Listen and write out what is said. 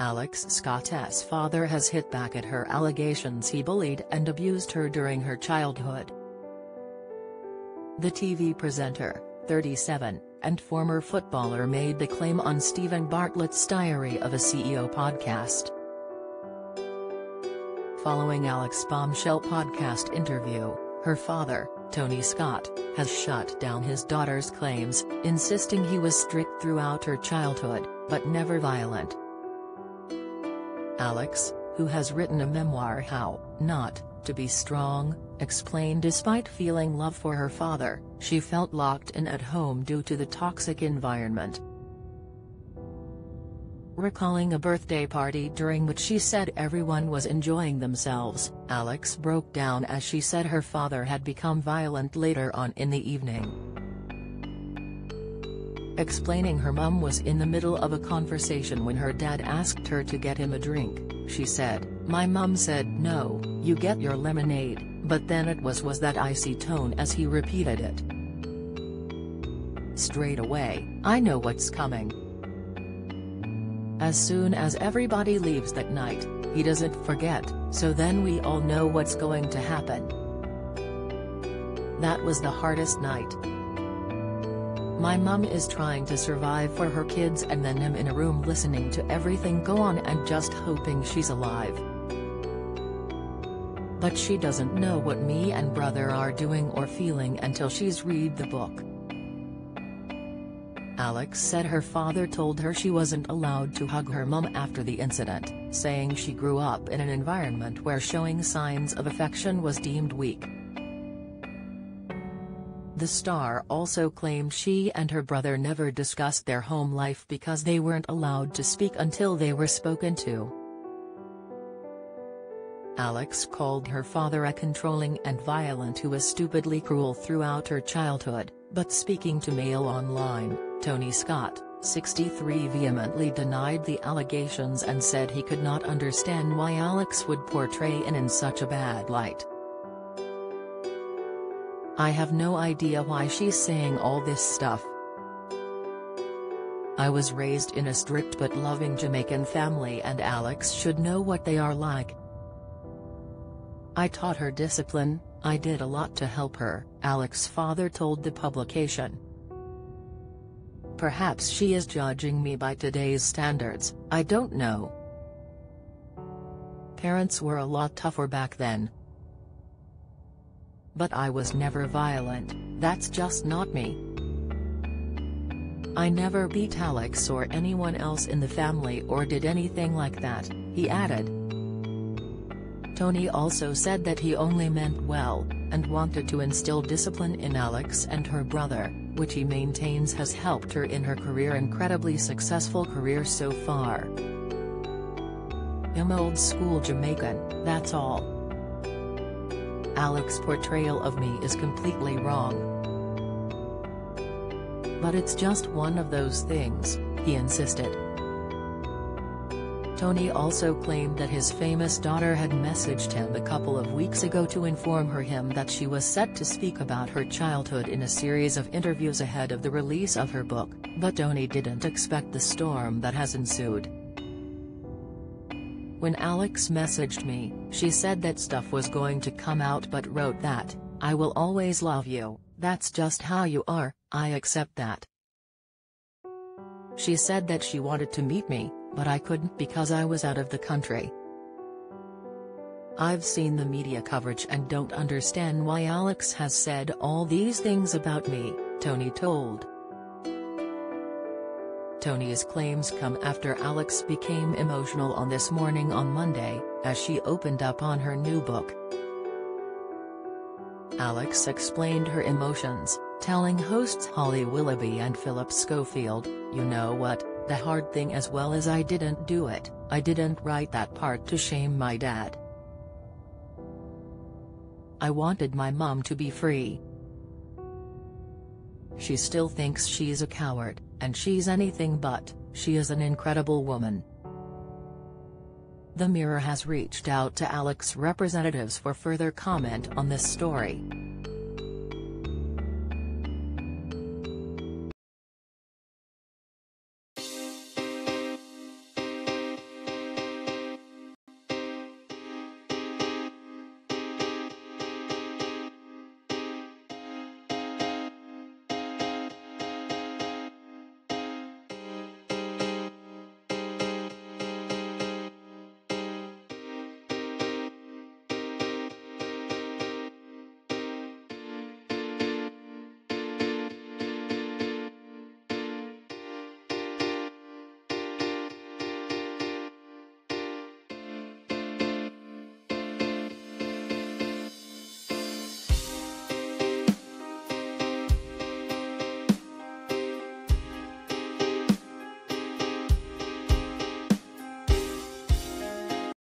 Alex Scott's father has hit back at her allegations he bullied and abused her during her childhood. The TV presenter, 37, and former footballer made the claim on Steven Bartlett's Diary of a CEO podcast. Following Alex' bombshell podcast interview, her father, Tony Scott, has shut down his daughter's claims, insisting he was strict throughout her childhood, but never violent. Alex, who has written a memoir How Not to Be Strong, explained despite feeling love for her father, she felt locked in at home due to the toxic environment. Recalling a birthday party during which she said everyone was enjoying themselves, Alex broke down as she said her father had become violent later on in the evening. Explaining her mum was in the middle of a conversation when her dad asked her to get him a drink, she said, my mum said no, you get your lemonade, but then it was was that icy tone as he repeated it. Straight away, I know what's coming. As soon as everybody leaves that night, he doesn't forget, so then we all know what's going to happen. That was the hardest night. My mum is trying to survive for her kids and then I'm in a room listening to everything go on and just hoping she's alive. But she doesn't know what me and brother are doing or feeling until she's read the book. Alex said her father told her she wasn't allowed to hug her mum after the incident, saying she grew up in an environment where showing signs of affection was deemed weak. The star also claimed she and her brother never discussed their home life because they weren't allowed to speak until they were spoken to. Alex called her father a controlling and violent who was stupidly cruel throughout her childhood, but speaking to Mail Online, Tony Scott, 63 vehemently denied the allegations and said he could not understand why Alex would portray in in such a bad light. I have no idea why she's saying all this stuff. I was raised in a strict but loving Jamaican family and Alex should know what they are like. I taught her discipline, I did a lot to help her, Alex's father told the publication. Perhaps she is judging me by today's standards, I don't know. Parents were a lot tougher back then. But I was never violent, that's just not me. I never beat Alex or anyone else in the family or did anything like that, he added. Tony also said that he only meant well, and wanted to instill discipline in Alex and her brother, which he maintains has helped her in her career incredibly successful career so far. I'm old school Jamaican, that's all. Alex's portrayal of me is completely wrong. But it's just one of those things, he insisted. Tony also claimed that his famous daughter had messaged him a couple of weeks ago to inform her him that she was set to speak about her childhood in a series of interviews ahead of the release of her book, but Tony didn't expect the storm that has ensued. When Alex messaged me, she said that stuff was going to come out but wrote that, I will always love you, that's just how you are, I accept that. She said that she wanted to meet me, but I couldn't because I was out of the country. I've seen the media coverage and don't understand why Alex has said all these things about me, Tony told. Tony's claims come after Alex became emotional on This Morning on Monday, as she opened up on her new book. Alex explained her emotions, telling hosts Holly Willoughby and Philip Schofield, you know what, the hard thing as well as I didn't do it, I didn't write that part to shame my dad. I wanted my mom to be free. She still thinks she's a coward, and she's anything but, she is an incredible woman. The Mirror has reached out to Alex representatives for further comment on this story.